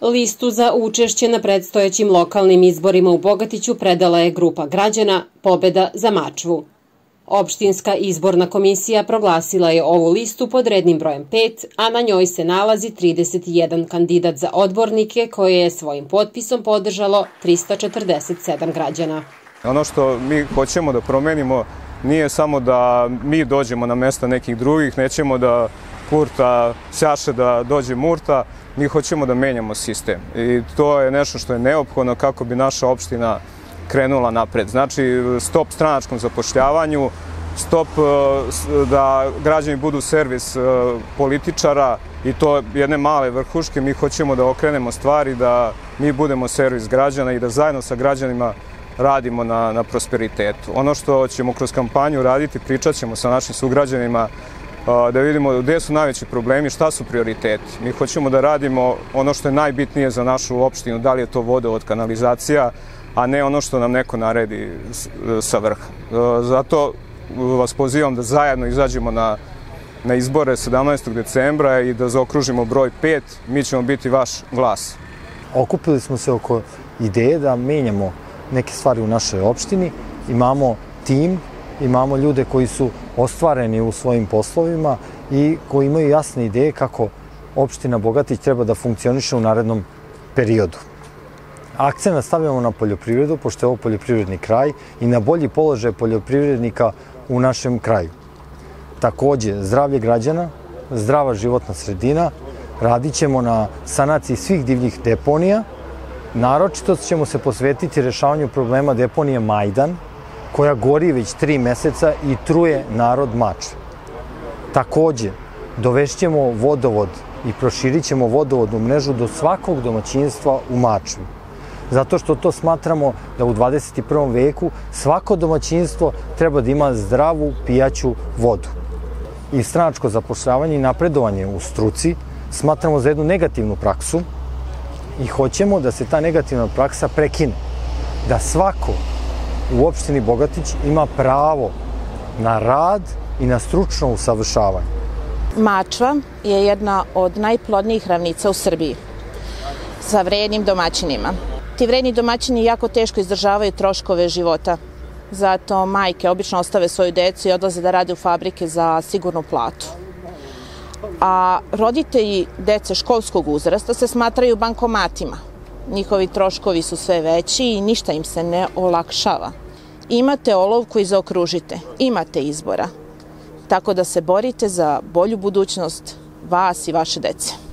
Listu za učešće na predstojećim lokalnim izborima u Bogatiću predala je grupa građana Pobeda za Mačvu. Opštinska izborna komisija proglasila je ovu listu pod rednim brojem 5, a na njoj se nalazi 31 kandidat za odbornike koje je svojim potpisom podržalo 347 građana. Ono što mi hoćemo da promenimo nije samo da mi dođemo na mesta nekih drugih, nećemo da Kurta sjaše da dođe Murta, mi hoćemo da menjamo sistem. I to je nešto što je neophodno kako bi naša opština krenula napred. Znači, stop stranačkom zapošljavanju, stop e, da građani budu servis e, političara i to jedne male vrhuške. Mi hoćemo da okrenemo stvari, da mi budemo servis građana i da zajedno sa građanima radimo na, na prosperitetu. Ono što ćemo kroz kampanju raditi, pričat ćemo sa našim sugrađanima da vidimo gde su najveći problemi, šta su prioriteti. Mi hoćemo da radimo ono što je najbitnije za našu opštinu, da li je to vodovod, kanalizacija, a ne ono što nam neko naredi sa vrha. Zato vas pozivam da zajedno izađemo na, na izbore 17. decembra i da zaokružimo broj 5, mi ćemo biti vaš glas. Okupili smo se oko ideje da menjamo neke stvari u našoj opštini, imamo tim imamo ljude koji su ostvareni u svojim poslovima i koji imaju jasne ideje kako opština Bogatić treba da funkcioniše u narednom periodu. Akcent stavljamo na poljoprivredu, pošto je ovo poljoprivredni kraj, i na bolji položaj poljoprivrednika u našem kraju. Takođe, zdravlje građana, zdrava životna sredina, radit ćemo na sanaciji svih divljih deponija, naročito ćemo se posvetiti rešavanju problema deponije Majdan, koja gori već tri meseca i truje narod mačve. Takođe, dovešćemo vodovod i proširit ćemo vodovodnu mrežu do svakog domaćinstva u Mačvi. Zato što to smatramo da u 21. veku svako domaćinstvo treba da ima zdravu pijaću vodu. I stranačko zapošljavanje i napredovanje u struci smatramo za jednu negativnu praksu i hoćemo da se ta negativna praksa prekine. Da svako u opštini Bogatić ima pravo na rad i na stručno usavršavanje. Mačva je jedna od najplodnijih ravnica u Srbiji sa vrednim domaćinima. Ti vredni domaćini jako teško izdržavaju troškove života. Zato majke obično ostave svoju decu i odlaze da rade u fabrike za sigurnu platu. A roditelji dece školskog uzrasta se smatraju bankomatima njihovi troškovi su sve veći i ništa im se ne olakšava. Imate olovku i zaokružite, imate izbora. Tako da se borite za bolju budućnost vas i vaše dece.